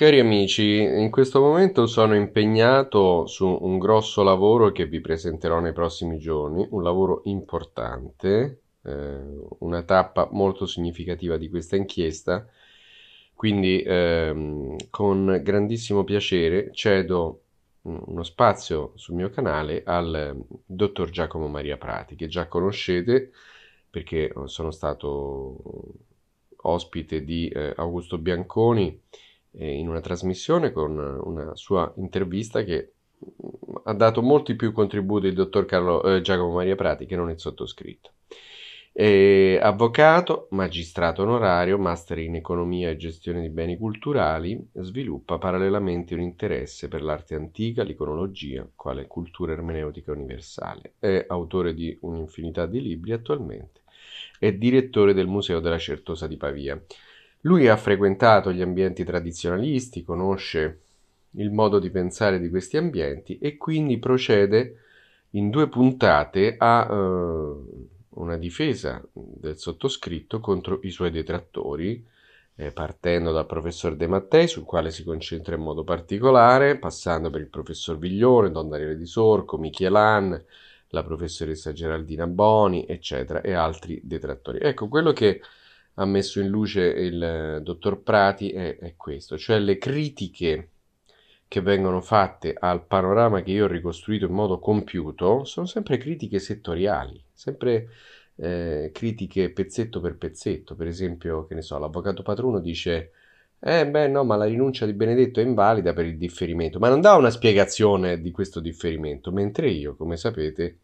Cari amici, in questo momento sono impegnato su un grosso lavoro che vi presenterò nei prossimi giorni, un lavoro importante, eh, una tappa molto significativa di questa inchiesta, quindi ehm, con grandissimo piacere cedo uno spazio sul mio canale al dottor Giacomo Maria Prati, che già conoscete perché sono stato ospite di eh, Augusto Bianconi eh, in una trasmissione con una sua intervista che mm, ha dato molti più contributi il dottor Carlo, eh, Giacomo Maria Prati che non il sottoscritto. È avvocato, magistrato onorario, master in economia e gestione di beni culturali, sviluppa parallelamente un interesse per l'arte antica, l'iconologia, quale cultura ermeneutica universale. È autore di un'infinità di libri attualmente. È direttore del Museo della Certosa di Pavia. Lui ha frequentato gli ambienti tradizionalisti, conosce il modo di pensare di questi ambienti e quindi procede in due puntate a uh, una difesa del sottoscritto contro i suoi detrattori, eh, partendo dal professor De Mattei, sul quale si concentra in modo particolare, passando per il professor Viglione, Don Daniele Di Sorco, Michelan, la professoressa Geraldina Boni, eccetera, e altri detrattori. Ecco, quello che ha messo in luce il eh, dottor Prati è, è questo, cioè le critiche che vengono fatte al panorama che io ho ricostruito in modo compiuto sono sempre critiche settoriali, sempre eh, critiche pezzetto per pezzetto. Per esempio, che ne so, l'avvocato Patruno dice eh beh no, ma la rinuncia di Benedetto è invalida per il differimento, ma non dà una spiegazione di questo differimento, mentre io, come sapete,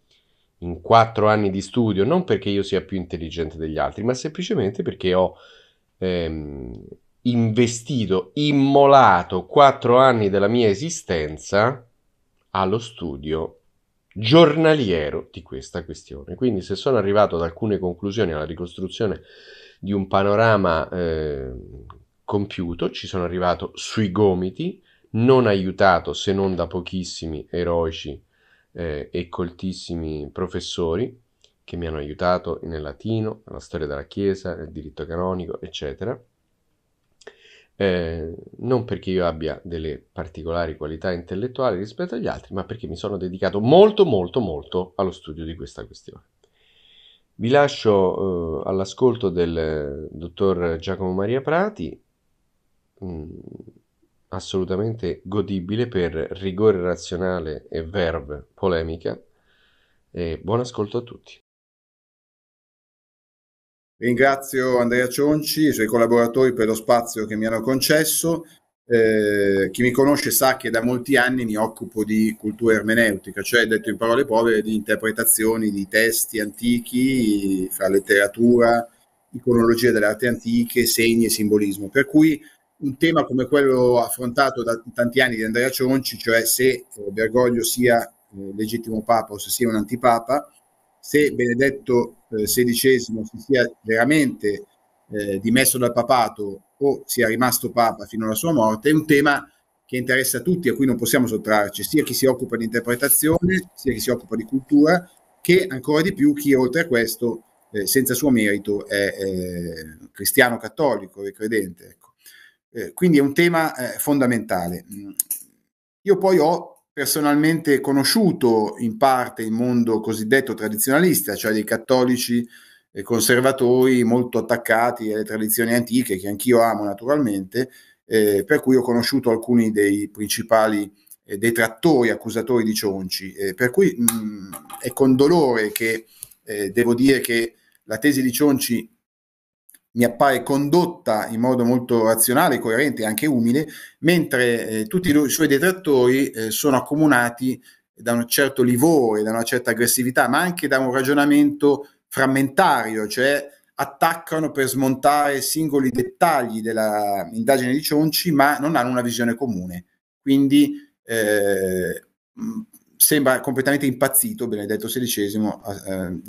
in quattro anni di studio, non perché io sia più intelligente degli altri, ma semplicemente perché ho ehm, investito, immolato quattro anni della mia esistenza allo studio giornaliero di questa questione. Quindi se sono arrivato ad alcune conclusioni alla ricostruzione di un panorama eh, compiuto, ci sono arrivato sui gomiti, non aiutato se non da pochissimi eroici eh, e coltissimi professori che mi hanno aiutato nel latino, nella storia della Chiesa, nel diritto canonico, eccetera. Eh, non perché io abbia delle particolari qualità intellettuali rispetto agli altri, ma perché mi sono dedicato molto, molto, molto allo studio di questa questione. Vi lascio eh, all'ascolto del dottor Giacomo Maria Prati. Mm assolutamente godibile per rigore razionale e verve polemica. E buon ascolto a tutti. Ringrazio Andrea Cionci e i suoi collaboratori per lo spazio che mi hanno concesso. Eh, chi mi conosce sa che da molti anni mi occupo di cultura ermeneutica, cioè detto in parole povere di interpretazioni di testi antichi fra letteratura, iconologia delle arti antiche, segni e simbolismo. Per cui un tema come quello affrontato da tanti anni di Andrea Cionci, cioè se eh, Bergoglio sia eh, legittimo papa o se sia un antipapa, se Benedetto eh, XVI si sia veramente eh, dimesso dal papato o sia rimasto papa fino alla sua morte, è un tema che interessa a tutti, a cui non possiamo sottrarci, sia chi si occupa di interpretazione, sia chi si occupa di cultura, che ancora di più chi oltre a questo, eh, senza suo merito, è eh, cristiano cattolico e credente. Eh, quindi è un tema eh, fondamentale. Mm. Io poi ho personalmente conosciuto in parte il mondo cosiddetto tradizionalista, cioè dei cattolici conservatori molto attaccati alle tradizioni antiche, che anch'io amo naturalmente, eh, per cui ho conosciuto alcuni dei principali eh, detrattori, accusatori di Cionci, eh, per cui mh, mm, è con dolore che eh, devo dire che la tesi di Cionci mi appare condotta in modo molto razionale, coerente e anche umile, mentre eh, tutti i suoi detrattori eh, sono accomunati da un certo livore, da una certa aggressività, ma anche da un ragionamento frammentario, cioè attaccano per smontare singoli dettagli dell'indagine di Cionci, ma non hanno una visione comune. Quindi eh, sembra completamente impazzito Benedetto XVI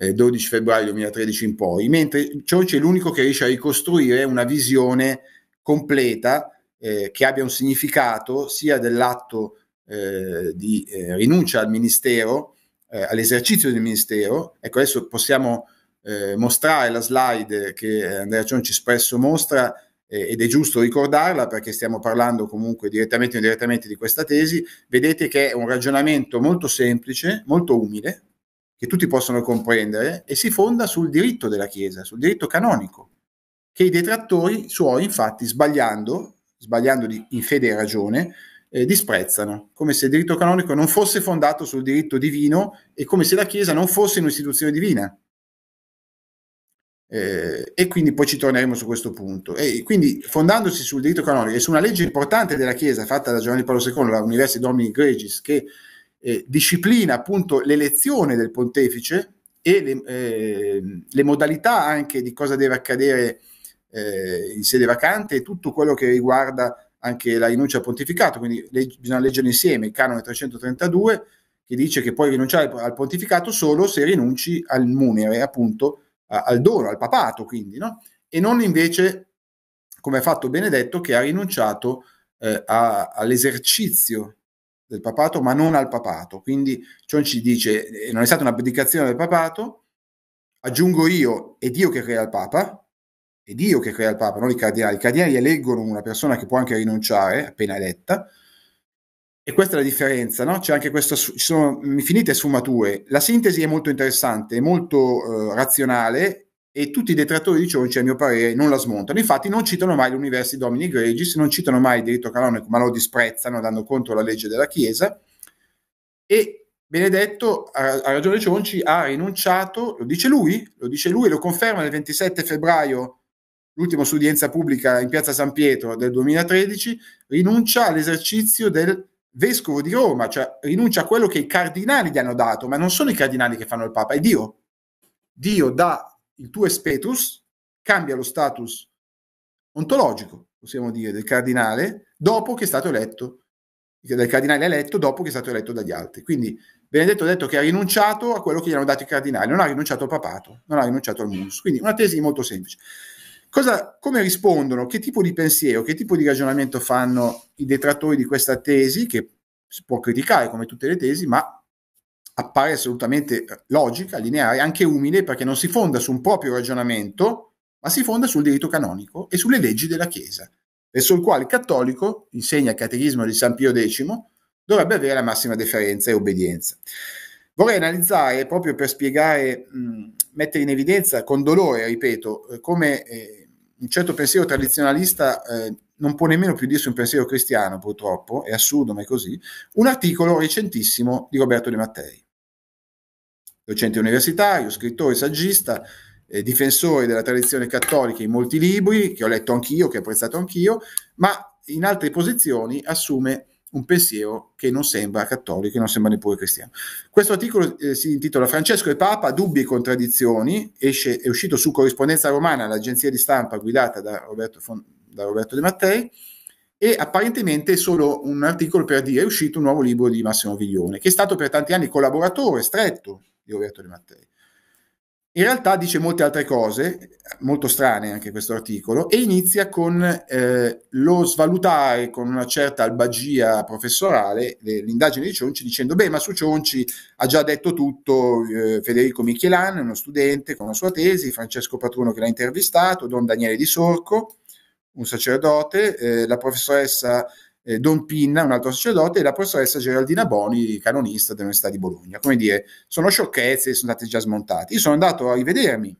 eh, dal, 12 febbraio 2013 in poi, mentre Cionci è l'unico che riesce a ricostruire una visione completa eh, che abbia un significato sia dell'atto eh, di eh, rinuncia al ministero, eh, all'esercizio del ministero. Ecco, adesso possiamo eh, mostrare la slide che Andrea Cionci spesso mostra, ed è giusto ricordarla perché stiamo parlando comunque direttamente o indirettamente di questa tesi, vedete che è un ragionamento molto semplice, molto umile, che tutti possono comprendere e si fonda sul diritto della Chiesa, sul diritto canonico, che i detrattori suoi infatti sbagliando, sbagliando di, in fede e ragione, eh, disprezzano, come se il diritto canonico non fosse fondato sul diritto divino e come se la Chiesa non fosse un'istituzione divina. Eh, e quindi poi ci torneremo su questo punto. E quindi fondandosi sul diritto canonico e su una legge importante della Chiesa fatta da Giovanni Paolo II, la Universi Domini Gregis, che eh, disciplina appunto l'elezione del pontefice e le, eh, le, modalità anche di cosa deve accadere eh, in sede vacante e tutto quello che riguarda anche la rinuncia al pontificato, quindi legge, bisogna leggere insieme il canone 332 che dice che puoi rinunciare al pontificato solo se rinunci al munere appunto al dono, al papato, quindi, no? E non invece, come ha fatto Benedetto, che ha rinunciato eh, a, all'esercizio del papato, ma non al papato. Quindi ciò ci dice, eh, non è stata un'abdicazione del papato, aggiungo io, è Dio che crea il papa, è Dio che crea il papa, non i cardinali. I cardinali eleggono una persona che può anche rinunciare, appena eletta, e questa è la differenza, no? C'è anche questo, ci sono infinite sfumature. La sintesi è molto interessante, è molto eh, razionale e tutti i detrattori di Cionci, a mio parere, non la smontano. Infatti non citano mai l'Universi Domini Gregis, non citano mai il diritto canonico, ma lo disprezzano, dando contro la legge della Chiesa. E Benedetto, ha ragione Cionci, ha rinunciato, lo dice lui, lo dice lui lo conferma il 27 febbraio l'ultima udienza pubblica in piazza San Pietro del 2013, rinuncia all'esercizio del vescovo di Roma, cioè rinuncia a quello che i cardinali gli hanno dato, ma non sono i cardinali che fanno il Papa, è Dio. Dio dà il tuo spetus, cambia lo status ontologico, possiamo dire, del cardinale dopo che è stato eletto, del cardinale eletto dopo che è stato eletto dagli altri. Quindi Benedetto ha detto che ha rinunciato a quello che gli hanno dato i cardinali, non ha rinunciato al papato, non ha rinunciato al munus. Quindi una tesi molto semplice. Cosa, come rispondono? Che tipo di pensiero, che tipo di ragionamento fanno i detrattori di questa tesi, che si può criticare come tutte le tesi, ma appare assolutamente logica, lineare, anche umile, perché non si fonda su un proprio ragionamento, ma si fonda sul diritto canonico e sulle leggi della Chiesa, verso il quale il cattolico, insegna il catechismo di San Pio X, dovrebbe avere la massima deferenza e obbedienza. Vorrei analizzare proprio per spiegare, mh, mettere in evidenza con dolore, ripeto, eh, come eh, un certo pensiero tradizionalista eh, non può nemmeno più dirsi un pensiero cristiano, purtroppo, è assurdo, ma è così, un articolo recentissimo di Roberto De Mattei, docente universitario, scrittore, saggista, eh, difensore della tradizione cattolica in molti libri, che ho letto anch'io, che ho apprezzato anch'io, ma in altre posizioni assume un pensiero che non sembra cattolico, che non sembra neppure cristiano. Questo articolo eh, si intitola Francesco e Papa, dubbi e contraddizioni, esce, è uscito su Corrispondenza Romana, l'agenzia di stampa guidata da Roberto, da Roberto De Mattei, e apparentemente è solo un articolo per dire è uscito un nuovo libro di Massimo Viglione, che è stato per tanti anni collaboratore stretto di Roberto De Mattei. In realtà dice molte altre cose, molto strane anche questo articolo, e inizia con eh, lo svalutare con una certa albagia professorale l'indagine di Cionci dicendo, beh, ma su Cionci ha già detto tutto eh, Federico Michelan, uno studente con la sua tesi, Francesco Patruno che l'ha intervistato, Don Daniele Di Sorco, un sacerdote, eh, la professoressa eh, Don Pinna, un altro sacerdote, e la professoressa Geraldina Boni, canonista dell'Università di Bologna. Come dire, sono sciocchezze, sono state già smontate. Io sono andato a rivedermi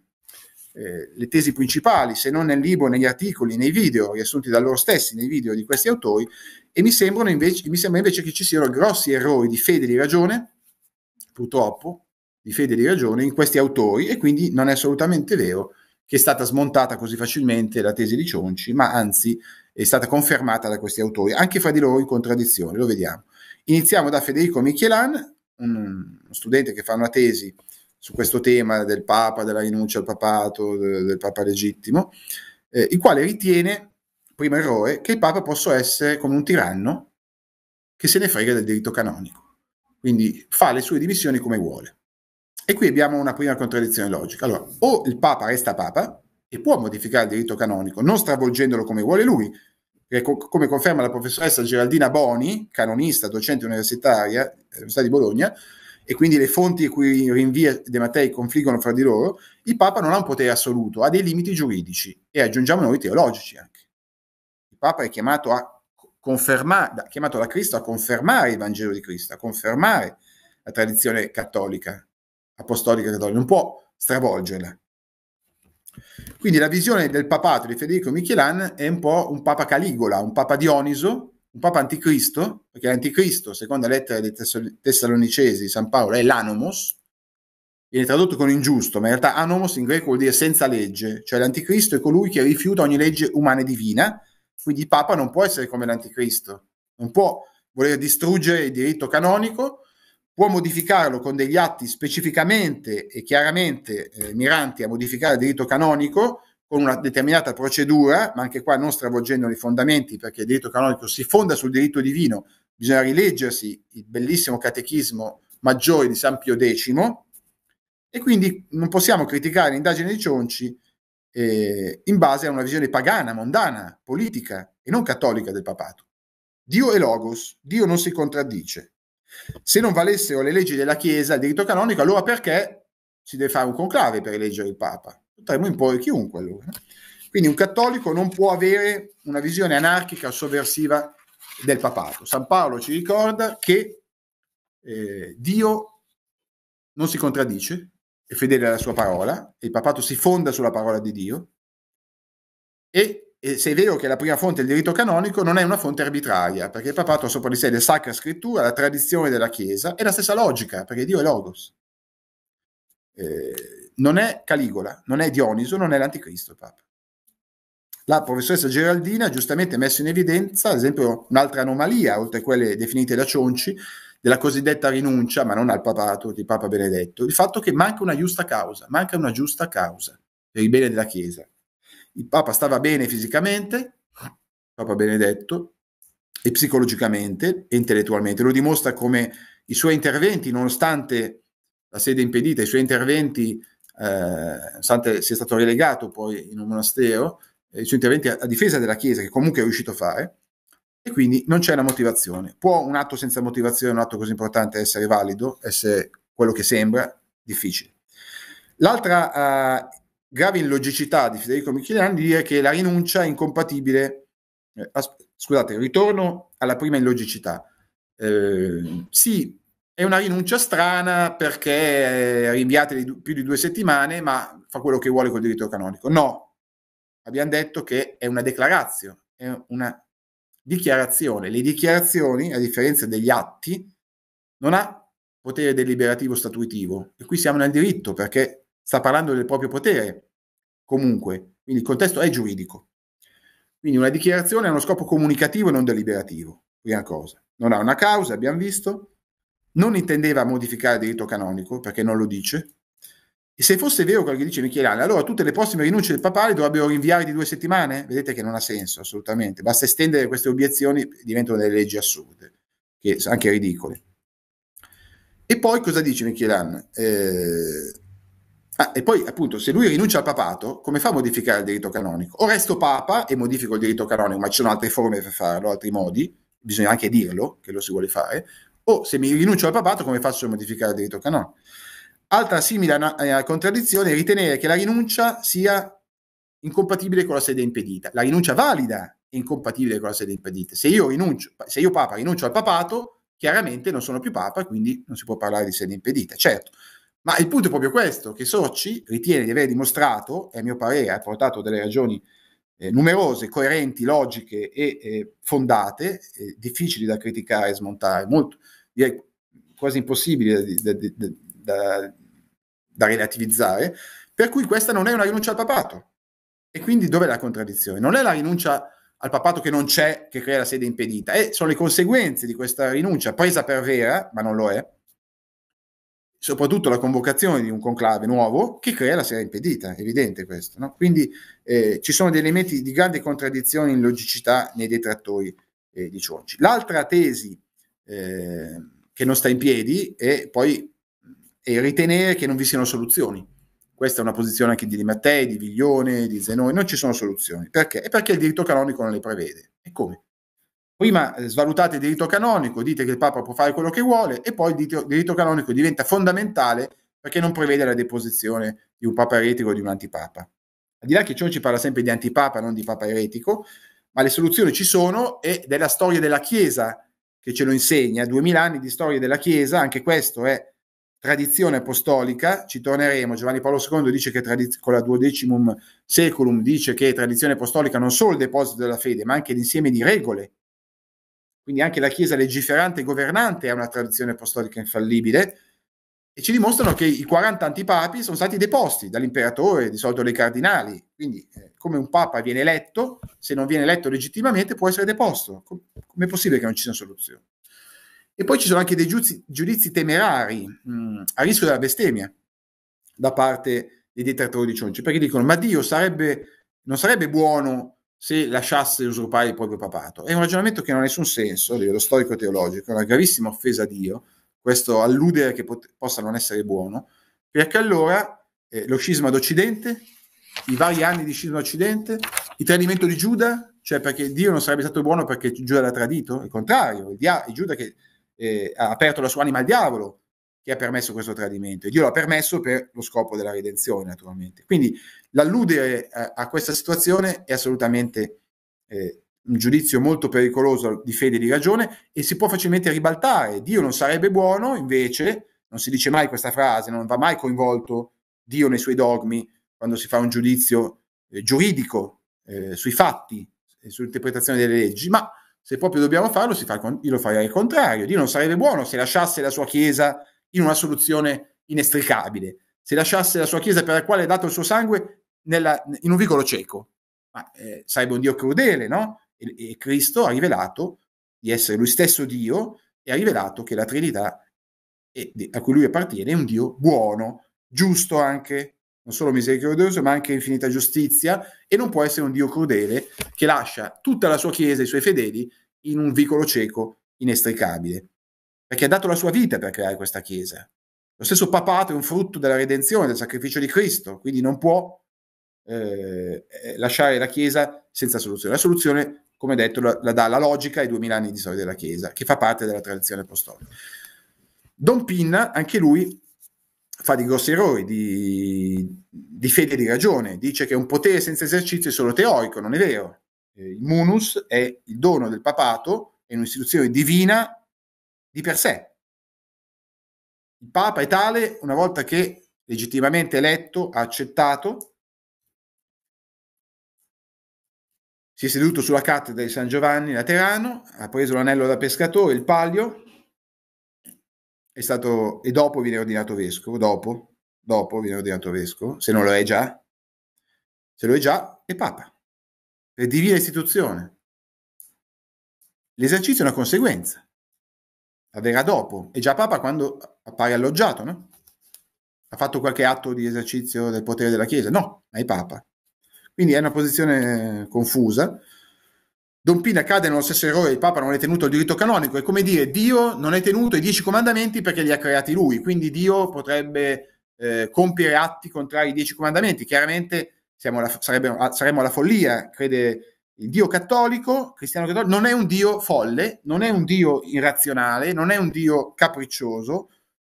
eh, le tesi principali, se non nel libro, negli articoli, nei video, riassunti da loro stessi, nei video di questi autori, e mi, invece, mi sembra invece che ci siano grossi errori di fede e di ragione, purtroppo, di fede e di ragione in questi autori, e quindi non è assolutamente vero che è stata smontata così facilmente la tesi di Cionci, ma anzi è stata confermata da questi autori, anche fra di loro in contraddizione, lo vediamo. Iniziamo da Federico Michelan, uno studente che fa una tesi su questo tema del Papa, della rinuncia al papato, del Papa legittimo, eh, il quale ritiene, primo errore, che il Papa possa essere come un tiranno che se ne frega del diritto canonico. Quindi fa le sue dimissioni come vuole. E qui abbiamo una prima contraddizione logica. Allora, o il Papa resta Papa e può modificare il diritto canonico, non stravolgendolo come vuole lui, come conferma la professoressa Geraldina Boni, canonista, docente universitaria dell'Università di Bologna, e quindi le fonti cui rinvia De Mattei confliggono fra di loro, il Papa non ha un potere assoluto, ha dei limiti giuridici e aggiungiamo noi teologici anche. Papa è chiamato a confermare, chiamato da Cristo a confermare il Vangelo di Cristo, a confermare la tradizione cattolica, apostolica cattolica, non può stravolgerla. Quindi la visione del papato di Federico Michelan è un po' un papa Caligola, un papa Dioniso, un papa anticristo, perché l'anticristo, secondo la lettera dei Tessalonicesi di San Paolo, è l'anomos, viene tradotto con ingiusto, ma in realtà anomos in greco vuol dire senza legge, cioè l'anticristo è colui che rifiuta ogni legge umana e divina, quindi il papa non può essere come l'anticristo, non può voler distruggere il diritto canonico, può modificarlo con degli atti specificamente e chiaramente eh, miranti a modificare il diritto canonico con una determinata procedura, ma anche qua non stravolgendo i fondamenti, perché il diritto canonico si fonda sul diritto divino, bisogna rileggersi il bellissimo catechismo maggiore di San Pio X, e quindi non possiamo criticare l'indagine di Cionci eh, in base a una visione pagana, mondana, politica e non cattolica del papato. Dio è logos, Dio non si contraddice. Se non valessero le leggi della Chiesa, il diritto canonico, allora perché si deve fare un conclave per eleggere il Papa? Potremmo imporre chiunque allora. Quindi un cattolico non può avere una visione anarchica o sovversiva del papato. San Paolo ci ricorda che eh, Dio non si contraddice, è fedele alla sua parola, il papato si fonda sulla parola di Dio e, e se è vero che la prima fonte è il diritto canonico, non è una fonte arbitraria, perché il papato ha sopra di sé la sacra scrittura, la tradizione della Chiesa e la stessa logica, perché Dio è Logos. Eh, non è Caligola, non è Dioniso, non è l'anticristo il Papa. La professoressa Geraldina ha giustamente messo in evidenza, ad esempio, un'altra anomalia, oltre a quelle definite da Cionci, della cosiddetta rinuncia, ma non al papato di Papa Benedetto, il fatto che manca una giusta causa, manca una giusta causa per il bene della Chiesa. Il Papa stava bene fisicamente, Papa Benedetto, e psicologicamente e intellettualmente. Lo dimostra come i suoi interventi, nonostante la sede impedita, i suoi interventi, eh, nonostante sia stato relegato poi in un monastero, i suoi interventi a, a difesa della Chiesa, che comunque è riuscito a fare, e quindi non c'è la motivazione. Può un atto senza motivazione, un atto così importante, essere valido, essere quello che sembra? Difficile. L'altra uh, grave illogicità di Federico Micheliani è dire che la rinuncia è incompatibile. Eh, as- scusate, ritorno alla prima illogicità. Eh, sì, è una rinuncia strana perché è rinviata di più di due settimane, ma fa quello che vuole col diritto canonico. No, abbiamo detto che è una declarazio, è una dichiarazione. Le dichiarazioni, a differenza degli atti, non ha potere deliberativo statuitivo e qui siamo nel diritto perché sta parlando del proprio potere comunque, quindi il contesto è giuridico. Quindi una dichiarazione ha uno scopo comunicativo e non deliberativo, prima cosa. Non ha una causa, abbiamo visto, non intendeva modificare il diritto canonico perché non lo dice, e se fosse vero quello che dice Michelangelo, allora tutte le prossime rinunce del papale dovrebbero rinviare di due settimane? Vedete che non ha senso, assolutamente. Basta estendere queste obiezioni, diventano delle leggi assurde, che anche ridicole. E poi cosa dice Michelangelo? Eh, ah, e poi, appunto, se lui rinuncia al papato, come fa a modificare il diritto canonico? O resto papa e modifico il diritto canonico, ma ci sono altre forme per farlo, altri modi, bisogna anche dirlo che lo si vuole fare, o se mi rinuncio al papato, come faccio a modificare il diritto canonico? Altra simile eh, contraddizione è ritenere che la rinuncia sia incompatibile con la sede impedita. La rinuncia valida è incompatibile con la sede impedita. Se io, rinuncio, se io papa rinuncio al papato, chiaramente non sono più papa, quindi non si può parlare di sede impedita. Certo, ma il punto è proprio questo, che Soci ritiene di aver dimostrato, e a mio parere ha portato delle ragioni eh, numerose, coerenti, logiche e eh, fondate, eh, difficili da criticare e smontare, molto, direi quasi impossibili da, da, da, da relativizzare, per cui questa non è una rinuncia al papato. E quindi dov'è la contraddizione? Non è la rinuncia al papato che non c'è che crea la sede impedita, e sono le conseguenze di questa rinuncia presa per vera, ma non lo è, soprattutto la convocazione di un conclave nuovo che crea la sede impedita, è evidente questo. No? Quindi eh, ci sono dei elementi di grande contraddizione in logicità nei detrattori eh, di Cionci. L'altra tesi eh, che non sta in piedi è poi e ritenere che non vi siano soluzioni. Questa è una posizione anche di Di Mattei, di Viglione, di Zenoni, non ci sono soluzioni. Perché? È perché il diritto canonico non le prevede. E come? Prima eh, svalutate il diritto canonico, dite che il Papa può fare quello che vuole e poi il diritto, diritto canonico diventa fondamentale perché non prevede la deposizione di un Papa eretico o di un antipapa. Al di là che ciò ci parla sempre di antipapa, non di Papa eretico, ma le soluzioni ci sono ed è la storia della Chiesa che ce lo insegna, duemila anni di storia della Chiesa, anche questo è tradizione apostolica, ci torneremo, Giovanni Paolo II dice che tradiz- con la duodecimum seculum dice che tradizione apostolica non solo il deposito della fede, ma anche l'insieme di regole. Quindi anche la Chiesa legiferante e governante ha una tradizione apostolica infallibile e ci dimostrano che i 40 antipapi sono stati deposti dall'imperatore, di solito dai cardinali. Quindi eh, come un papa viene eletto, se non viene eletto legittimamente può essere deposto. Com- è possibile che non ci siano soluzioni? E poi ci sono anche dei giudizi, giudizi temerari mh, mm, a rischio della bestemmia da parte dei detrattori di cionci, perché dicono ma Dio sarebbe, non sarebbe buono se lasciasse usurpare il proprio papato. È un ragionamento che non ha nessun senso a livello storico-teologico, è una gravissima offesa a Dio, questo alludere che pot- possa non essere buono, perché allora eh, lo scisma d'Occidente, i vari anni di scisma d'Occidente, il tradimento di Giuda, cioè perché Dio non sarebbe stato buono perché Giuda l'ha tradito, il contrario, il, dia- il Giuda che eh, ha aperto la sua anima al diavolo che ha permesso questo tradimento e Dio l'ha permesso per lo scopo della redenzione naturalmente. Quindi l'alludere a, a questa situazione è assolutamente eh, un giudizio molto pericoloso di fede e di ragione e si può facilmente ribaltare. Dio non sarebbe buono, invece non si dice mai questa frase, non va mai coinvolto Dio nei suoi dogmi quando si fa un giudizio eh, giuridico eh, sui fatti e sull'interpretazione delle leggi, ma se proprio dobbiamo farlo, si fa, io lo farei al contrario. Dio non sarebbe buono se lasciasse la sua Chiesa in una soluzione inestricabile, se lasciasse la sua Chiesa per la quale ha dato il suo sangue nella, in un vicolo cieco. Ma eh, sarebbe un Dio crudele, no? E, e, Cristo ha rivelato di essere lui stesso Dio e ha rivelato che la Trinità è, a cui lui appartiene è un Dio buono, giusto anche, non solo misericordioso, ma anche infinita giustizia, e non può essere un Dio crudele che lascia tutta la sua Chiesa e i suoi fedeli in un vicolo cieco inestricabile, perché ha dato la sua vita per creare questa Chiesa. Lo stesso papato è un frutto della redenzione, del sacrificio di Cristo, quindi non può eh, lasciare la Chiesa senza soluzione. La soluzione, come detto, la, la dà la logica ai duemila anni di storia della Chiesa, che fa parte della tradizione apostolica. Don Pinna, anche lui, fa di grossi errori di, di fede e di ragione. Dice che un potere senza esercizio è solo teorico, non è vero. Eh, il munus è il dono del papato, è un'istituzione divina di per sé. Il Papa è tale una volta che legittimamente eletto, ha accettato, si è seduto sulla cattedra di San Giovanni Laterano, ha preso l'anello da pescatore, il palio, è stato, e dopo viene ordinato vescovo, dopo, dopo viene ordinato vescovo, se non lo è già, se lo è già, è papa, è divina istituzione. L'esercizio è una conseguenza, avverrà dopo, è già papa quando appare alloggiato, no? Ha fatto qualche atto di esercizio del potere della Chiesa? No, è papa. Quindi è una posizione confusa, Don Pina cade nello stesso errore, il Papa non è tenuto al diritto canonico, è come dire Dio non è tenuto ai dieci comandamenti perché li ha creati lui, quindi Dio potrebbe eh, compiere atti contrari ai dieci comandamenti, chiaramente la, sarebbe, saremmo alla follia, crede il Dio cattolico, cristiano cattolico, non è un Dio folle, non è un Dio irrazionale, non è un Dio capriccioso,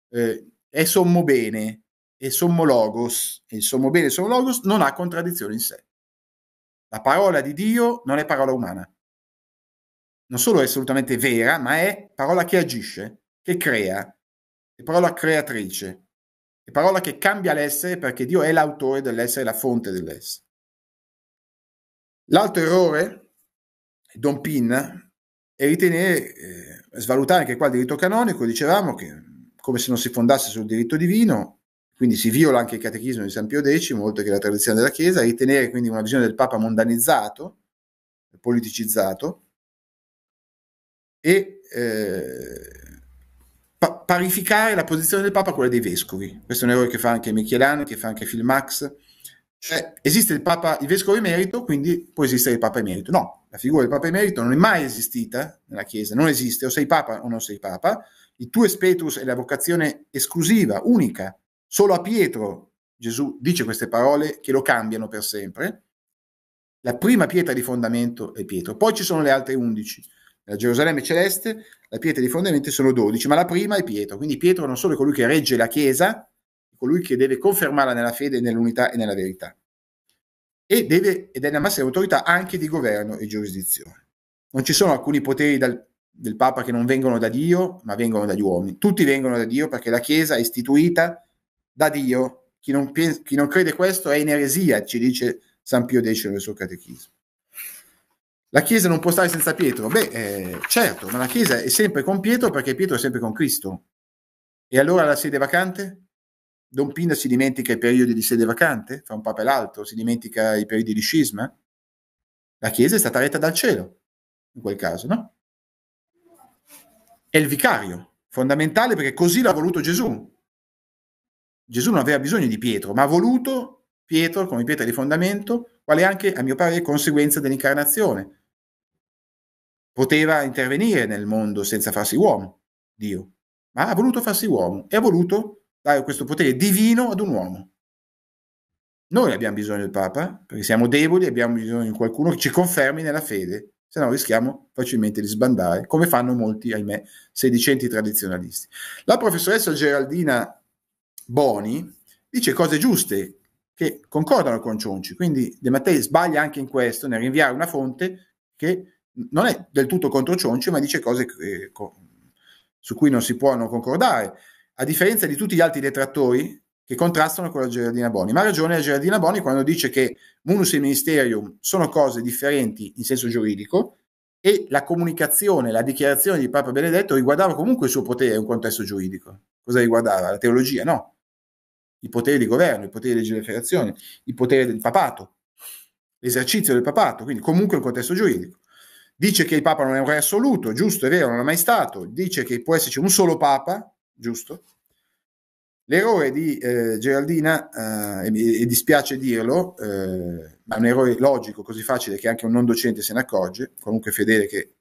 eh, è sommo bene, è sommo logos, e il sommo bene e sommo logos non ha contraddizione in sé. La parola di Dio non è parola umana non solo è assolutamente vera, ma è parola che agisce, che crea, è parola creatrice, è parola che cambia l'essere perché Dio è l'autore dell'essere, la fonte dell'essere. L'altro errore, Don Pin, è ritenere, eh, svalutare anche qua il diritto canonico, dicevamo che come se non si fondasse sul diritto divino, quindi si viola anche il catechismo di San Pio X, oltre che la tradizione della Chiesa, ritenere quindi una visione del Papa mondanizzato, politicizzato, e eh, pa- parificare la posizione del Papa a quella dei vescovi. Questo è un errore che fa anche Michelano, che fa anche Phil Max. Cioè, esiste il, Papa, il vescovo emerito, quindi può esistere il Papa emerito. No, la figura del Papa emerito non è mai esistita nella Chiesa, non esiste, o sei Papa o non sei Papa. Il tuo spetus è la vocazione esclusiva, unica. Solo a Pietro Gesù dice queste parole che lo cambiano per sempre. La prima pietra di fondamento è Pietro, poi ci sono le altre undici la Gerusalemme celeste, la pietra di fondamento sono 12, ma la prima è Pietro. Quindi Pietro non solo è colui che regge la Chiesa, colui che deve confermarla nella fede, nell'unità e nella verità. e, deve, ed è la massima autorità anche di governo e giurisdizione. Non ci sono alcuni poteri dal, del Papa che non vengono da Dio, ma vengono dagli uomini. Tutti vengono da Dio perché la Chiesa è istituita da Dio. Chi non, pensa, chi non crede questo è in eresia, ci dice San Pio X nel suo catechismo. La Chiesa non può stare senza Pietro? Beh, eh, certo, ma la Chiesa è sempre con Pietro perché Pietro è sempre con Cristo. E allora la sede vacante? Don Pino si dimentica i periodi di sede vacante, fa un papa e l'altro, si dimentica i periodi di scisma? La Chiesa è stata retta dal cielo, in quel caso, no? È il vicario, fondamentale perché così l'ha voluto Gesù. Gesù non aveva bisogno di Pietro, ma ha voluto Pietro come pietra di fondamento, quale anche, a mio parere, conseguenza dell'incarnazione poteva intervenire nel mondo senza farsi uomo, Dio, ma ha voluto farsi uomo e ha voluto dare questo potere divino ad un uomo. Noi abbiamo bisogno del Papa perché siamo deboli, abbiamo bisogno di qualcuno che ci confermi nella fede, se no rischiamo facilmente di sbandare, come fanno molti, ahimè, sedicenti tradizionalisti. La professoressa Geraldina Boni dice cose giuste che concordano con Cionci, quindi De Mattei sbaglia anche in questo nel rinviare una fonte che non è del tutto contro Cionci, ma dice cose eh, su cui non si può non concordare, a differenza di tutti gli altri detrattori che contrastano con la Gerardina Boni. Ma ha ragione la Gerardina Boni quando dice che munus e ministerium sono cose differenti in senso giuridico e la comunicazione, la dichiarazione di Papa Benedetto riguardava comunque il suo potere in un contesto giuridico. Cosa riguardava? La teologia? No. I poteri di governo, i poteri di legiferazione, i poteri del papato, l'esercizio del papato, quindi comunque un contesto giuridico. Dice che il Papa non è un re assoluto, giusto, è vero, non è mai stato. Dice che può esserci un solo Papa, giusto. L'errore di eh, Geraldina, eh, e, e, dispiace dirlo, eh, ma è un errore logico, così facile che anche un non docente se ne accorge, comunque fedele che,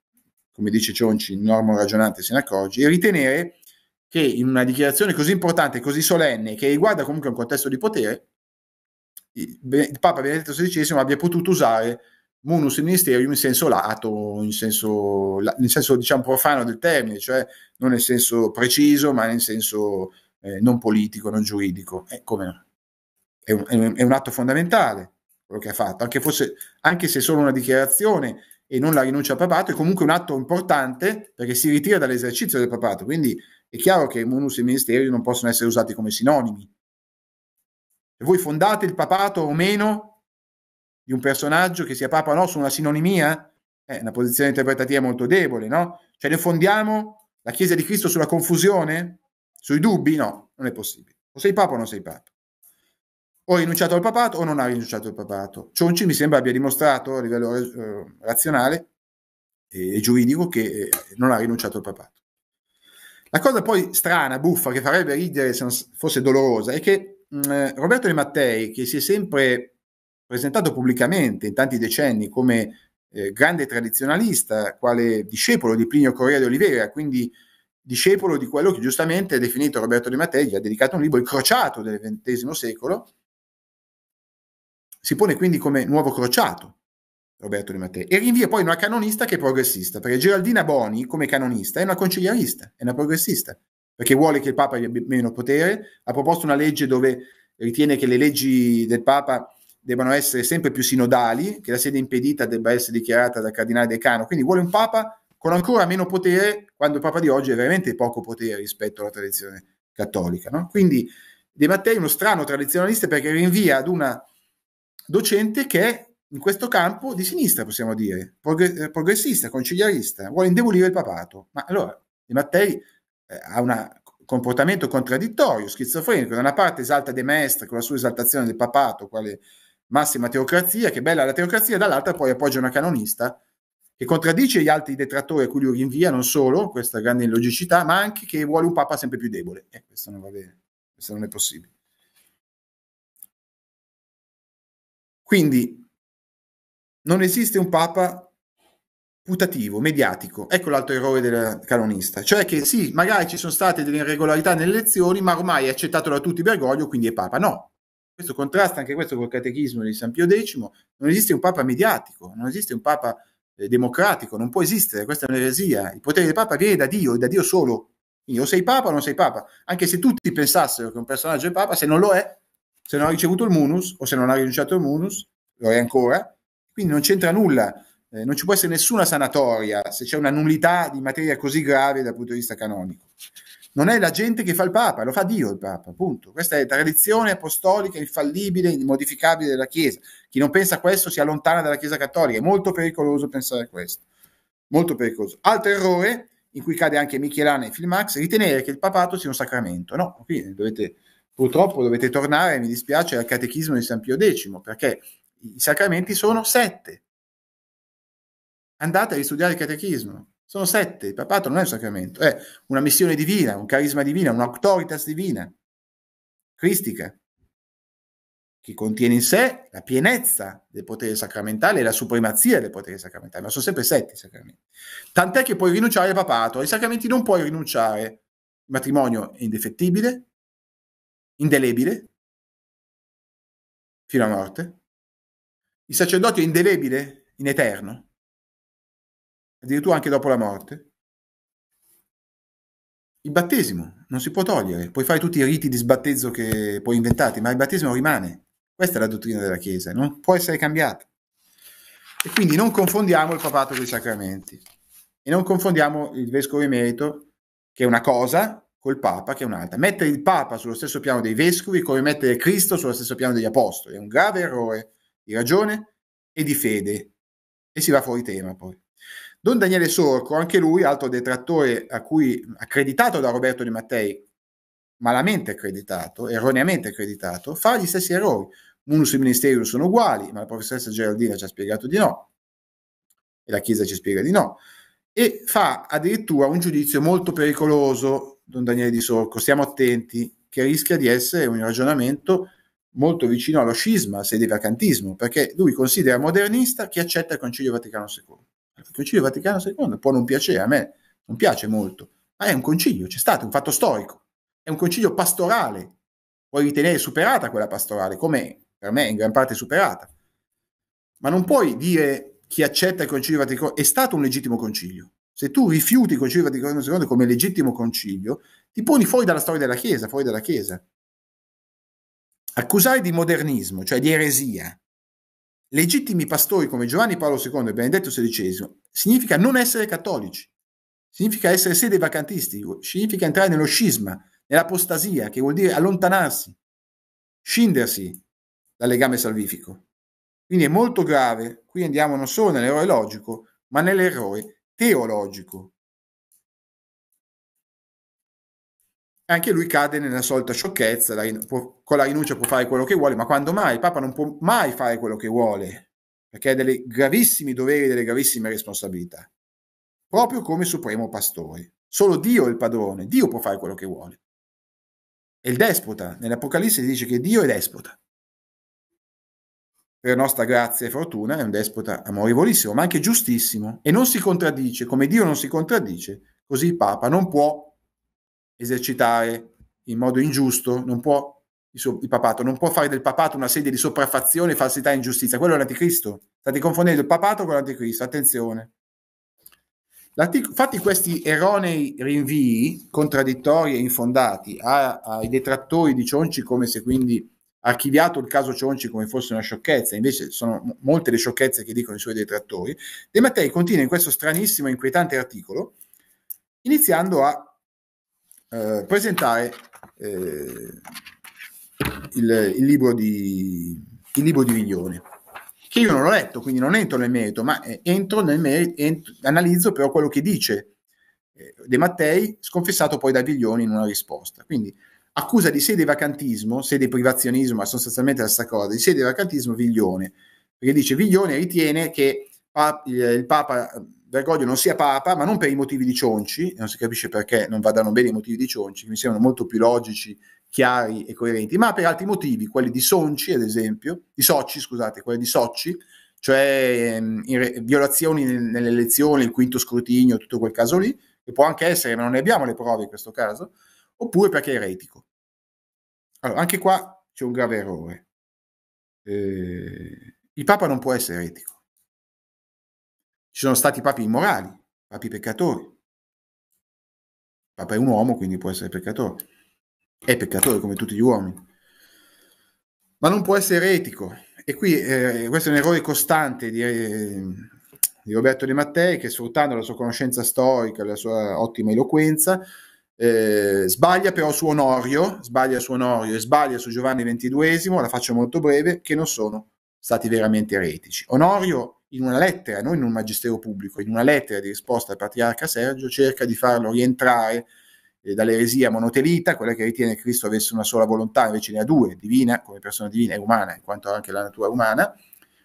come dice Cionci, normo ragionante se ne accorge, e ritenere che in una dichiarazione così importante, così solenne, che riguarda comunque un contesto di potere, il Papa Benedetto XVI abbia potuto usare munus ministerium in senso lato, in senso, in senso diciamo profano del termine, cioè non nel senso preciso, ma nel senso eh, non politico, non giuridico. Eh, come no? È un, è un, atto fondamentale quello che ha fatto, anche, fosse, anche se è solo una dichiarazione e non la rinuncia al papato, è comunque un atto importante perché si ritira dall'esercizio del papato. Quindi è chiaro che munus e ministeri non possono essere usati come sinonimi. Se voi fondate il papato o meno, di un personaggio che sia papa o no su una sinonimia? È una posizione interpretativa molto debole, no? Cioè ne fondiamo la Chiesa di Cristo sulla confusione? Sui dubbi? No, non è possibile. O sei papa o non sei papa. O ha rinunciato al papato o non ha rinunciato al papato. Cionci mi sembra abbia dimostrato a livello eh, razionale e giuridico che eh, non ha rinunciato al papato. La cosa poi strana, buffa, che farebbe ridere se fosse dolorosa, è che mh, mm, eh, Roberto De Mattei, che si è sempre presentato pubblicamente in tanti decenni come eh, grande tradizionalista, quale discepolo di Plinio Correa di Oliveira, quindi discepolo di quello che giustamente è definito Roberto De Mattei, ha dedicato un libro, Il crociato del XX secolo, si pone quindi come nuovo crociato Roberto Di Mattei e rinvia poi una canonista che è progressista, perché Geraldina Boni come canonista è una conciliarista, è una progressista, perché vuole che il Papa abbia meno potere, ha proposto una legge dove ritiene che le leggi del Papa debbano essere sempre più sinodali, che la sede impedita debba essere dichiarata dal cardinale decano, quindi vuole un papa con ancora meno potere, quando il papa di oggi ha veramente poco potere rispetto alla tradizione cattolica. No? Quindi De Mattei è uno strano tradizionalista perché rinvia ad una docente che è in questo campo di sinistra, possiamo dire, progressista, conciliarista, vuole indebolire il papato. Ma allora De Mattei eh, ha un comportamento contraddittorio, schizofrenico. Da una parte esalta De Maestre con la sua esaltazione del papato, quale massima teocrazia, che bella la teocrazia, dall'altra poi appoggia una canonista che contraddice gli altri detrattori a cui lui rinvia non solo questa grande illogicità, ma anche che vuole un papa sempre più debole. E eh, questo non va bene, questo non è possibile. Quindi non esiste un papa putativo, mediatico. Ecco l'altro errore del canonista, cioè che sì, magari ci sono state delle irregolarità nelle elezioni, ma ormai è accettato da tutti Bergoglio, quindi è papa. No, questo contrasta anche questo col catechismo di San Pio X, non esiste un papa mediatico, non esiste un papa eh, democratico, non può esistere, questa è un'eresia. Il potere del papa viene da Dio e da Dio solo. Quindi o sei papa o non sei papa. Anche se tutti pensassero che un personaggio è papa, se non lo è, se non ha ricevuto il munus o se non ha rinunciato al munus, lo è ancora, quindi non c'entra nulla, eh, non ci può essere nessuna sanatoria se c'è una nullità di materia così grave dal punto di vista canonico. Non è la gente che fa il Papa, lo fa Dio il Papa, appunto. Questa è tradizione apostolica infallibile, immodificabile della Chiesa. Chi non pensa questo si allontana dalla Chiesa cattolica, è molto pericoloso pensare a questo. Molto pericoloso. Altro errore, in cui cade anche Michelana e Filmax, ritenere che il papato sia un sacramento. No, qui dovete, purtroppo dovete tornare, mi dispiace, al catechismo di San Pio X, perché i sacramenti sono sette. Andate a ristudiare il catechismo. Sono sette. Il papato non è un sacramento, è una missione divina, un carisma divino, un'autoritas divina, cristica, che contiene in sé la pienezza del potere sacramentale e la supremazia del potere sacramentale, ma sono sempre sette i sacramenti. Tant'è che puoi rinunciare al papato, ai sacramenti non puoi rinunciare. Il matrimonio è indefettibile, indelebile, fino a morte. Il sacerdozio è indelebile, in eterno addirittura anche dopo la morte. Il battesimo non si può togliere, puoi fare tutti i riti di sbattezzo che puoi inventarti, ma il battesimo rimane. Questa è la dottrina della Chiesa, non può essere cambiata. E quindi non confondiamo il papato con i sacramenti e non confondiamo il vescovo emerito, che è una cosa, col papa, che è un'altra. Mettere il papa sullo stesso piano dei vescovi come mettere Cristo sullo stesso piano degli apostoli è un grave errore di ragione e di fede e si va fuori tema poi. Don Daniele Sorco, anche lui, altro detrattore a cui accreditato da Roberto Di Mattei, malamente accreditato, erroneamente accreditato, fa gli stessi errori. Munus e Ministerium sono uguali, ma la professoressa Geraldina ci ha spiegato di no, e la Chiesa ci spiega di no, e fa addirittura un giudizio molto pericoloso, Don Daniele Di Sorco, stiamo attenti, che rischia di essere un ragionamento molto vicino allo scisma, al sedevacantismo, perché lui considera modernista chi accetta il Concilio Vaticano II. Il Concilio Vaticano II può non piacere, a me non piace molto, ma è un concilio, c'è stato, un fatto storico, è un concilio pastorale, puoi ritenere superata quella pastorale, come per me in gran parte superata, ma non puoi dire chi accetta il Concilio Vaticano è stato un legittimo concilio. Se tu rifiuti il Concilio Vaticano II come legittimo concilio, ti poni fuori dalla storia della Chiesa, fuori dalla Chiesa. Accusare di modernismo, cioè di eresia, legittimi pastori come Giovanni Paolo II e Benedetto XVI significa non essere cattolici, significa essere sede vacantisti, significa entrare nello scisma, nell'apostasia, che vuol dire allontanarsi, scindersi dal legame salvifico. Quindi è molto grave, qui andiamo non solo nell'errore logico, ma nell'errore teologico. Anche lui cade nella solita sciocchezza, la, può, con la rinuncia può fare quello che vuole, ma quando mai? Il Papa non può mai fare quello che vuole, perché ha dei gravissimi doveri delle gravissime responsabilità, proprio come supremo pastore. Solo Dio è il padrone, Dio può fare quello che vuole. E il despota, nell'Apocalisse dice che Dio è despota. Per nostra grazia e fortuna è un despota amorevolissimo, ma anche giustissimo, e non si contraddice, come Dio non si contraddice, così il Papa non può esercitare in modo ingiusto, non può, il papato non può fare del papato una sede di sopraffazione, falsità e ingiustizia. Quello è l'anticristo. State confondendo il papato con l'anticristo, attenzione. Fatti questi erronei rinvii, contraddittori e infondati, ai detrattori di Cionci come se quindi archiviato il caso Cionci come fosse una sciocchezza, invece sono molte le sciocchezze che dicono i suoi detrattori, De Mattei continua in questo stranissimo e inquietante articolo, iniziando a eh, presentare eh, il, il, libro di, il libro di Viglione, che io non ho letto, quindi non entro nel merito, ma eh, entro nel merito, entro, analizzo però quello che dice eh, De Mattei, sconfessato poi da Viglione in una risposta. Quindi accusa di sede vacantismo, sede privazionismo, ma sostanzialmente la stessa cosa, di sede vacantismo Viglione, perché dice Viglione ritiene che il Papa Bergoglio non sia papa, ma non per i motivi di Cionci, non si capisce perché non vadano bene i motivi di Cionci, che mi sembrano molto più logici, chiari e coerenti, ma per altri motivi, quelli di Sonci, ad esempio, di Soci, scusate, quelli di Soci, cioè ehm, re- violazioni nelle elezioni, il quinto scrutinio, tutto quel caso lì, che può anche essere, ma non ne abbiamo le prove in questo caso, oppure perché è eretico. Allora, anche qua c'è un grave errore. Eh, il Papa non può essere eretico ci sono stati papi immorali, papi peccatori. Papa è un uomo, quindi può essere peccatore. È peccatore come tutti gli uomini. Ma non può essere etico. E qui eh, questo è un errore costante di, eh, di, Roberto De Mattei che sfruttando la sua conoscenza storica, la sua ottima eloquenza, eh, sbaglia però su Onorio, sbaglia su Onorio e sbaglia su Giovanni XXII, la faccio molto breve, che non sono stati veramente eretici. Onorio in una lettera, non in un magistero pubblico, in una lettera di risposta al patriarca Sergio, cerca di farlo rientrare eh, dall'eresia monotelita, quella che ritiene che Cristo avesse una sola volontà, invece ne ha due, divina, come persona divina e umana, in quanto anche la natura umana,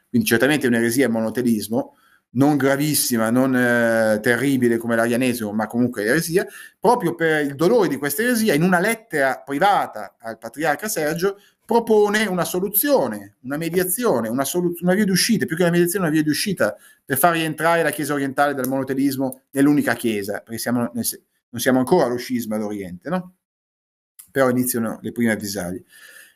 quindi certamente è un'eresia monotelismo, non gravissima, non eh, terribile come l'arianesimo, ma comunque eresia, proprio per il dolore di questa eresia, in una lettera privata al patriarca Sergio, propone una soluzione, una mediazione, una, soluz- una via d'uscita, più che una mediazione, una via d'uscita per far rientrare la Chiesa orientale dal monotelismo nell'unica Chiesa, perché siamo nel, non siamo ancora allo scisma d'Oriente, no? Però iniziano le prime avvisaglie.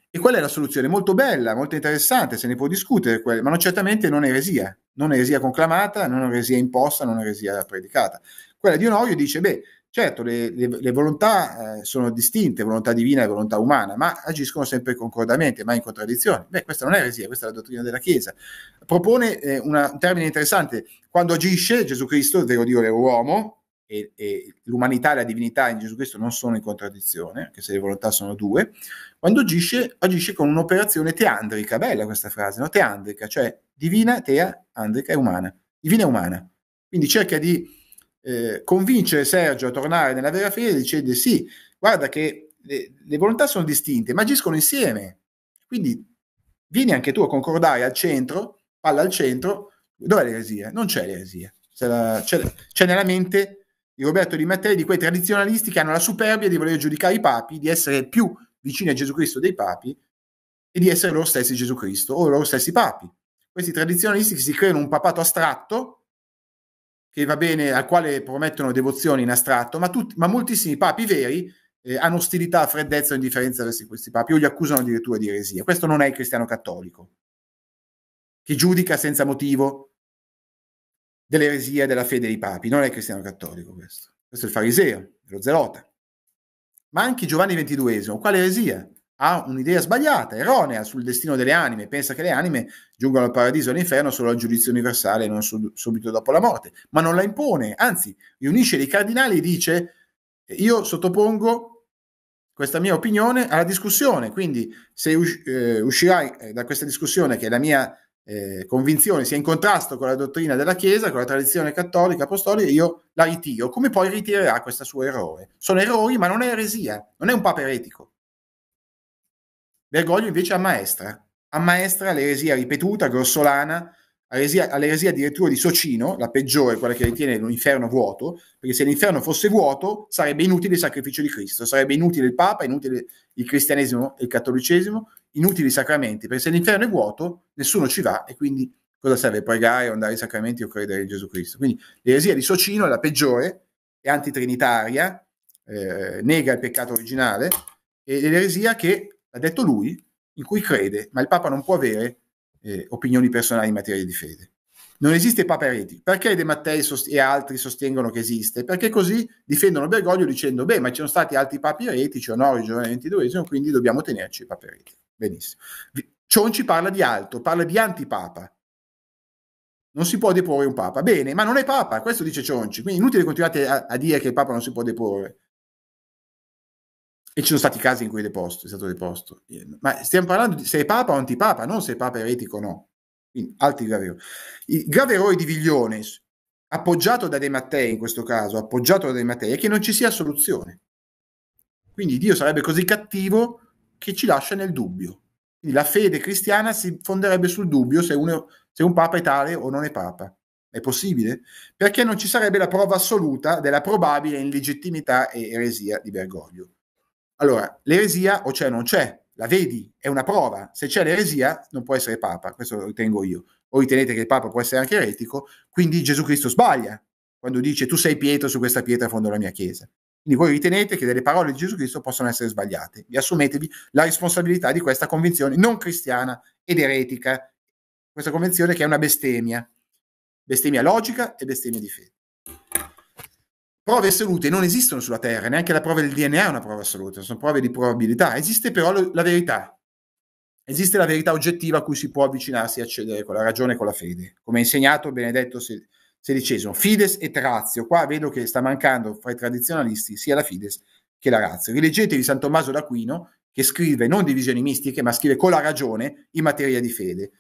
E qual è la soluzione? Molto bella, molto interessante, se ne può discutere, ma non, certamente non eresia, non eresia conclamata, non eresia imposta, non eresia predicata. Quella di Onorio dice, beh, certo, le, le, le volontà eh, sono distinte, volontà divina e volontà umana, ma agiscono sempre concordamente, mai in contraddizione. Beh, questa non è eresia, questa è la dottrina della Chiesa. Propone eh, una, un termine interessante, quando agisce Gesù Cristo, vero Dio, vero uomo, e, e, l'umanità e la divinità in Gesù Cristo non sono in contraddizione, anche se le volontà sono due, quando agisce, agisce con un'operazione teandrica, bella questa frase, no? teandrica, cioè divina, tea, andrica e umana, divina e umana. Quindi cerca di eh, convincere Sergio a tornare nella vera fede dicendo sì, guarda che le, le volontà sono distinte, ma agiscono insieme. Quindi vieni anche tu a concordare al centro, palla al centro, dov'è l'eresia? Non c'è l'eresia. C'è, c'è, c'è nella mente di Roberto Di Mattei, di quei tradizionalisti che hanno la superbia di voler giudicare i papi, di essere più vicini a Gesù Cristo dei papi e di essere loro stessi Gesù Cristo o loro stessi papi. Questi tradizionalisti che si creano un papato astratto, che va bene, al quale promettono devozioni in astratto, ma, tutti, ma moltissimi papi veri eh, hanno ostilità, freddezza o indifferenza verso questi papi, o li accusano addirittura di eresia. Questo non è il cristiano cattolico, che giudica senza motivo dell'eresia della fede dei papi. Non è il cristiano cattolico questo. Questo è il fariseo, lo zelota. Ma anche Giovanni XXII, quale eresia? Ha un'idea sbagliata, erronea sul destino delle anime, pensa che le anime giungano al paradiso e all'inferno solo al giudizio universale e non subito dopo la morte, ma non la impone, anzi riunisce dei cardinali e dice io sottopongo questa mia opinione alla discussione, quindi se eh, uscirai eh, da questa discussione che la mia eh, convinzione sia in contrasto con la dottrina della Chiesa, con la tradizione cattolica apostolica, io la ritiro. Come poi ritirerà questo suo errore? Sono errori, ma non è eresia, non è un papa eretico. Bergoglio invece ammaestra, ammaestra l'eresia ripetuta, grossolana, all'eresia addirittura di Socino, la peggiore, quella che ritiene l'inferno vuoto, perché se l'inferno fosse vuoto sarebbe inutile il sacrificio di Cristo, sarebbe inutile il Papa, inutile il cristianesimo e il cattolicesimo, inutili i sacramenti, perché se l'inferno è vuoto nessuno ci va e quindi cosa serve pregare o andare ai sacramenti o credere in Gesù Cristo? Quindi l'eresia di Socino è la peggiore, è antitrinitaria, eh, nega il peccato originale, e l'eresia che, ha detto lui, in cui crede, ma il Papa non può avere eh, opinioni personali in materia di fede. Non esiste Papa eretico. Perché De Mattei sost- e altri sostengono che esiste? Perché così difendono Bergoglio dicendo, beh, ma ci sono stati altri papi eretici, Onorio, Giovanni XXII, quindi dobbiamo tenerci i papi eretici. Benissimo. Cionci parla di alto, parla di antipapa. Non si può deporre un papa. Bene, ma non è papa, questo dice Cionci. Quindi inutile continuare a, a dire che il papa non si può deporre. E ci sono stati casi in cui è deposto, è stato deposto. Ma stiamo parlando di se è papa o antipapa, non se è papa eretico o no. Quindi, altri gravi errori. Il grave errore di Viglione, appoggiato da De Mattei in questo caso, appoggiato da De Mattei, è che non ci sia soluzione. Quindi Dio sarebbe così cattivo che ci lascia nel dubbio. Quindi la fede cristiana si fonderebbe sul dubbio se, uno, se un papa è tale o non è papa. È possibile? Perché non ci sarebbe la prova assoluta della probabile illegittimità e eresia di Bergoglio. Allora, l'eresia o c'è o non c'è, la vedi, è una prova. Se c'è l'eresia, non può essere papa, questo lo ritengo io. O ritenete che il papa può essere anche eretico, quindi Gesù Cristo sbaglia quando dice tu sei Pietro, su questa pietra fondo la mia chiesa. Quindi voi ritenete che delle parole di Gesù Cristo possono essere sbagliate. Vi assumetevi la responsabilità di questa convinzione non cristiana ed eretica, questa convinzione che è una bestemmia, bestemmia logica e bestemmia di fede. Prove assolute non esistono sulla Terra, neanche la prova del DNA è una prova assoluta, sono prove di probabilità. Esiste però la verità. esiste la verità oggettiva a cui si può avvicinarsi e accedere con la ragione e con la fede, come ha insegnato Benedetto XVI. Fides et razio. Qua vedo che sta mancando fra i tradizionalisti sia la fides che la razio. Rileggetevi San Tommaso d'Aquino che scrive non divisioni mistiche, ma scrive con la ragione in materia di fede,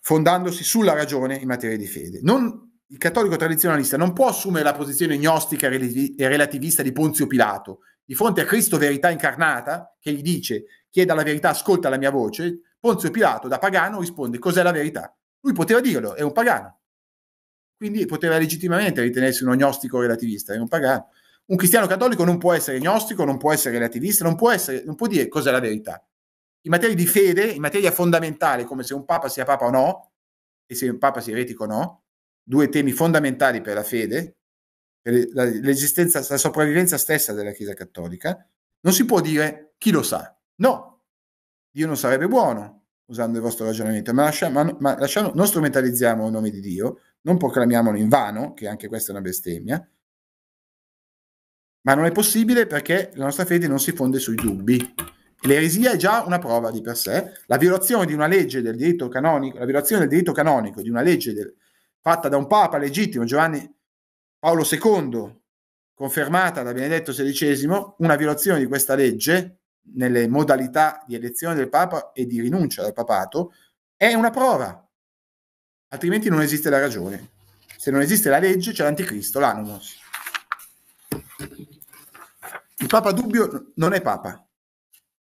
fondandosi sulla ragione in materia di fede. Non, il cattolico tradizionalista non può assumere la posizione gnostica e relativista di Ponzio Pilato di fronte a Cristo verità incarnata che gli dice chieda la verità, ascolta la mia voce. Ponzio Pilato da pagano risponde cos'è la verità. Lui poteva dirlo, è un pagano. Quindi poteva legittimamente ritenersi un gnostico relativista, è un pagano. Un cristiano cattolico non può essere gnostico, non può essere relativista, non può, essere, non può dire cos'è la verità. In materia di fede, in materia fondamentale, come se un papa sia papa o no, e se un papa sia eretico o no, due temi fondamentali per la fede, per l'esistenza, la sopravvivenza stessa della Chiesa cattolica, non si può dire chi lo sa. No, Dio non sarebbe buono, usando il vostro ragionamento, ma, lasciamo, ma lasciamo, non strumentalizziamo il nome di Dio, non proclamiamolo in vano, che anche questa è una bestemmia, ma non è possibile perché la nostra fede non si fonde sui dubbi. L'eresia è già una prova di per sé. La violazione di una legge del diritto canonico, la violazione del diritto canonico di una legge del, fatta da un papa legittimo, Giovanni Paolo II, confermata da Benedetto XVI, una violazione di questa legge nelle modalità di elezione del papa e di rinuncia al papato è una prova. Altrimenti non esiste la ragione. Se non esiste la legge c'è l'anticristo, l'anumos. Il Papa Dubbio non è Papa,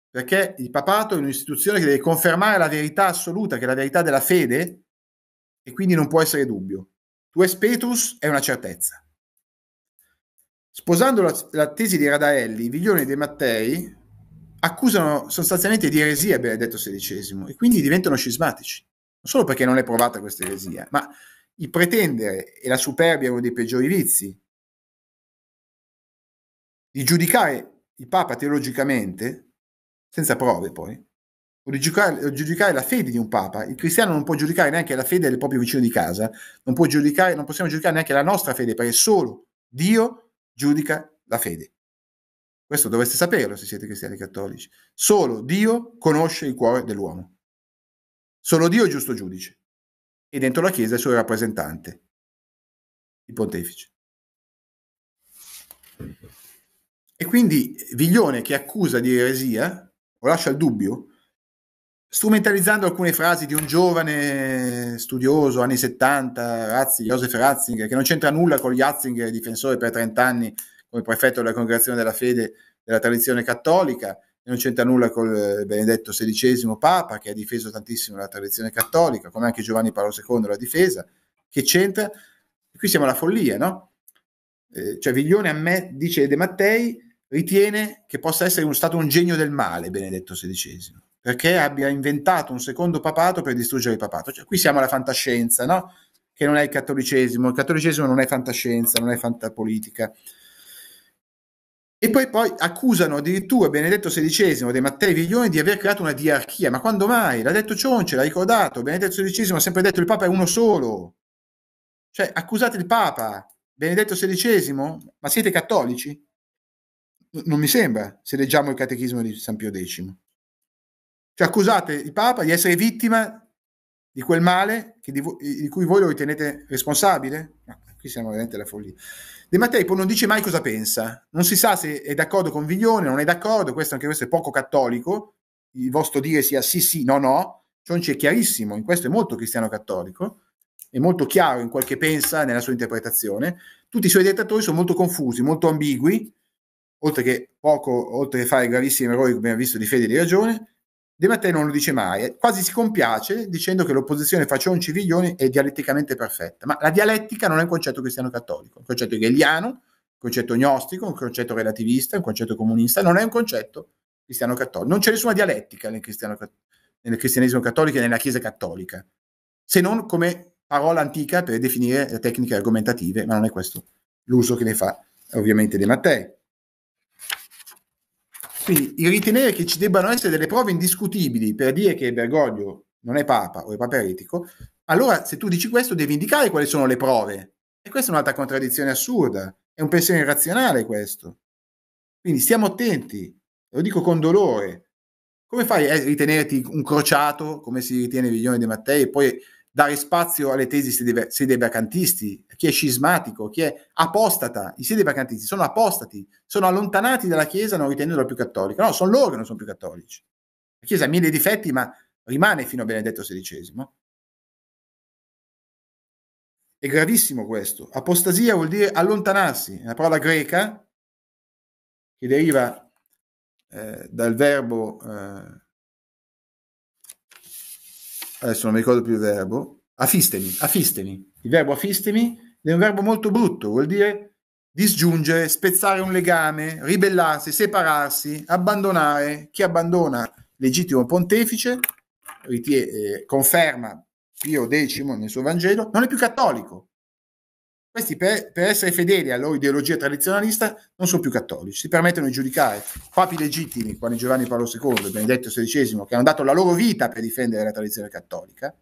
perché il papato è un'istituzione che deve confermare la verità assoluta, che è la verità della fede, e quindi non può essere dubbio. Tu es Petrus è una certezza. Sposando la, la tesi di Radaelli, Viglione e De Mattei accusano sostanzialmente di eresia Benedetto XVI e quindi diventano scismatici. Non solo perché non è provata questa eresia, ma il pretendere e la superbia è uno dei peggiori vizi di giudicare il Papa teologicamente, senza prove poi, giudicare, giudicare, la fede di un Papa. Il cristiano non può giudicare neanche la fede del proprio vicino di casa, non, può giudicare, non possiamo giudicare neanche la nostra fede, perché solo Dio giudica la fede. Questo dovreste saperlo se siete cristiani cattolici. Solo Dio conosce il cuore dell'uomo. Solo Dio è giusto giudice. E dentro la Chiesa è il suo rappresentante, il pontefice. E quindi Viglione che accusa di eresia o lascia il dubbio, strumentalizzando alcune frasi di un giovane studioso anni 70, Razzi, Joseph Ratzinger, che non c'entra nulla con Ratzinger, difensore per 30 anni come prefetto della congregazione della fede della tradizione cattolica, non c'entra nulla con Benedetto XVI Papa, che ha difeso tantissimo la tradizione cattolica, come anche Giovanni Paolo II l'ha difesa, che c'entra? Qui siamo alla follia, no? Eh, cioè Viglione a me, dice De Mattei, ritiene che possa essere stato un genio del male Benedetto XVI, perché abbia inventato un secondo papato per distruggere il papato. Cioè, qui siamo alla fantascienza, no? che non è il cattolicesimo. Il cattolicesimo non è fantascienza, non è fantapolitica. E poi, poi accusano addirittura Benedetto XVI dei Mattei Viglioni di aver creato una diarchia. Ma quando mai? L'ha detto Cionce, l'ha ricordato. Benedetto XVI ha sempre detto il Papa è uno solo. Cioè, accusate il Papa, Benedetto XVI, ma siete cattolici? non mi sembra, se leggiamo il catechismo di San Pio X. Cioè accusate il Papa di essere vittima di quel male di, di, cui voi lo ritenete responsabile? No, qui siamo veramente alla follia. De Mattei poi non dice mai cosa pensa, non si sa se è d'accordo con Viglione, non è d'accordo, questo anche questo è poco cattolico, il vostro dire sia sì sì, no no, Cionci è chiarissimo, in questo è molto cristiano cattolico, è molto chiaro in quel che pensa nella sua interpretazione, tutti i suoi dettatori sono molto confusi, molto ambigui, oltre che poco, oltre che fare gravissimi errori, come abbiamo visto, di fede e di ragione, De Mattei non lo dice mai, quasi si compiace dicendo che l'opposizione fra Cionci e Viglioni è dialetticamente perfetta, ma la dialettica non è un concetto cristiano-cattolico, è un concetto hegeliano, un concetto gnostico, un concetto relativista, un concetto comunista, non è un concetto cristiano-cattolico, non c'è nessuna dialettica nel, nel cristianesimo cattolico e nella Chiesa cattolica, se non come parola antica per definire le tecniche argomentative, ma non è questo l'uso che ne fa ovviamente De Mattei. Quindi ritenere che ci debbano essere delle prove indiscutibili per dire che Bergoglio non è papa o è papa eretico, allora se tu dici questo devi indicare quali sono le prove. E questa è un'altra contraddizione assurda, è un pensiero irrazionale questo. Quindi stiamo attenti, lo dico con dolore, come fai a ritenerti un crociato, come si ritiene Viglione De Mattei, e poi dare spazio alle tesi sedevacantisti, chi è scismatico, chi è apostata. I sedevacantisti sono apostati, sono allontanati dalla Chiesa non ritenendola più cattolica. No, sono loro che non sono più cattolici. La Chiesa ha mille difetti, ma rimane fino a Benedetto XVI. È gravissimo questo. Apostasia vuol dire allontanarsi, è una parola greca che deriva eh, dal verbo eh, adesso non mi ricordo più il verbo, afistemi, afistemi. Il verbo afistemi è un verbo molto brutto, vuol dire disgiungere, spezzare un legame, ribellarsi, separarsi, abbandonare. Chi abbandona legittimo pontefice, ritie- eh, conferma Pio X nel suo Vangelo, non è più cattolico. Questi per, per, essere fedeli alla loro ideologia tradizionalista non sono più cattolici, si permettono di giudicare papi legittimi, quali Giovanni Paolo II e Benedetto XVI, che hanno dato la loro vita per difendere la tradizione cattolica.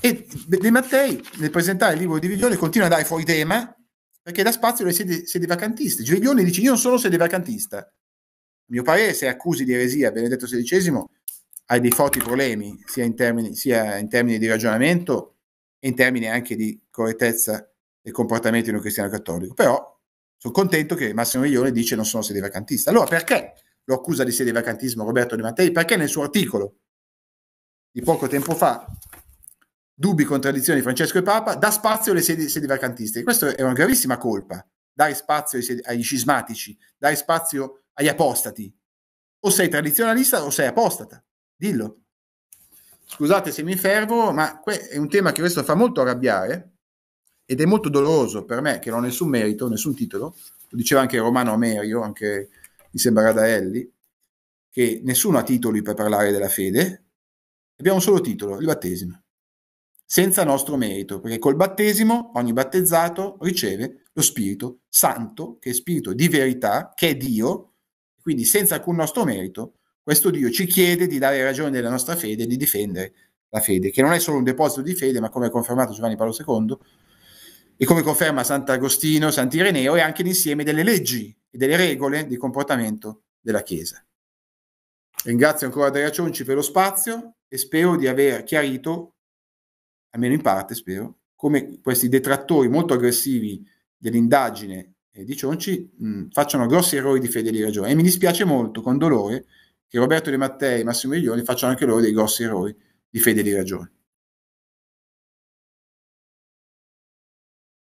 E De Mattei, nel presentare il libro di Viglione, continua a dare fuori tema perché dà spazio alle sedi, sedi vacantiste. Viglione dice: Io non sono sede vacantista. A mio parere, se accusi di eresia Benedetto XVI, hai dei forti problemi, sia in termini, sia in termini di ragionamento in termini anche di correttezza del comportamento di un cristiano cattolico. Però sono contento che Massimo Miglione dice non sono sedevacantista. Allora perché lo accusa di sedevacantismo Roberto Di Mattei? Perché nel suo articolo di poco tempo fa, Dubbi contraddizioni di Francesco e Papa, dà spazio alle sedi sedevacantiste. Questa è una gravissima colpa, dare spazio agli scismatici, dare spazio agli apostati. O sei tradizionalista o sei apostata. Dillo. Scusate se mi fervo, ma è un tema che questo fa molto arrabbiare ed è molto doloroso per me, che non ho nessun merito, nessun titolo. Lo diceva anche Romano Amerio, anche mi sembra Radaelli, che nessuno ha titoli per parlare della fede. Abbiamo un solo titolo, il battesimo, senza nostro merito, perché col battesimo ogni battezzato riceve lo Spirito Santo, che è Spirito di verità, che è Dio, quindi senza alcun nostro merito questo Dio ci chiede di dare ragione della nostra fede e di difendere la fede, che non è solo un deposito di fede, ma come ha confermato Giovanni Paolo II e come conferma Sant'Agostino, Sant'Ireneo, è anche l'insieme delle leggi e delle regole di comportamento della Chiesa. Ringrazio ancora Andrea Cionci per lo spazio e spero di aver chiarito, almeno in parte spero, come questi detrattori molto aggressivi dell'indagine di Cionci mh, facciano grossi errori di fede e di ragione. E mi dispiace molto, con dolore, che Roberto De Mattei e Massimo Miglioni facciano anche loro dei grossi errori di fede e di ragione.